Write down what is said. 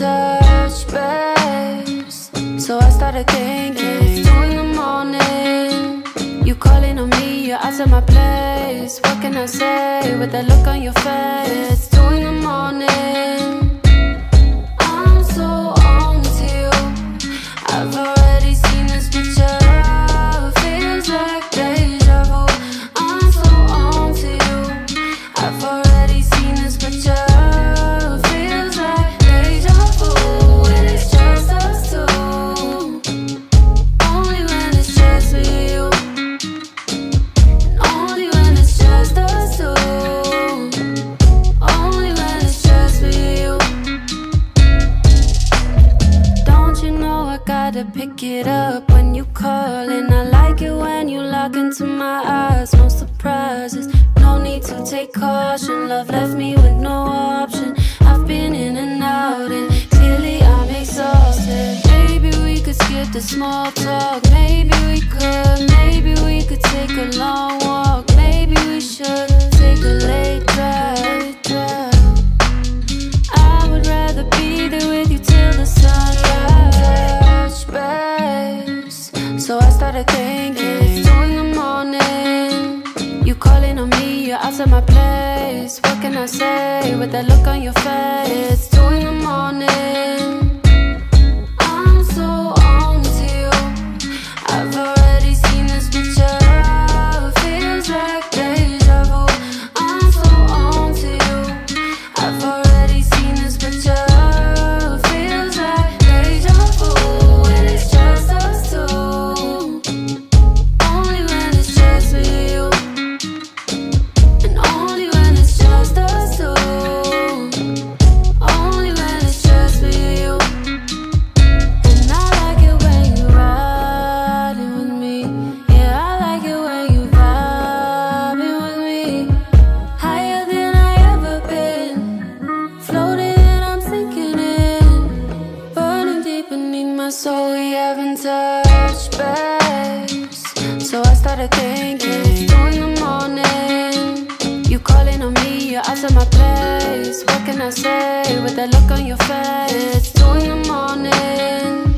touch best. So I started thinking It's two in the morning. You calling on me, you're out of my place. What can I say with that look on your face? It's two in the morning. It up when you call And I like it when you look into my eyes. No surprises, no need to take caution. Love left me with no option. I've been in and out and clearly I'm exhausted. Maybe we could skip the small talk started thinking it's two in the morning. You calling on me, you're out of my place. What can I say with that look on your face? Two in the morning. I'm so on to you. I've touch babes So I started thinking two in the morning You calling on me, you're outside my place. What can I say with that look on your face? Two in the morning